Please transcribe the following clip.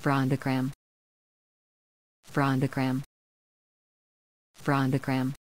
Frondogram. Frondogram. Frondogram.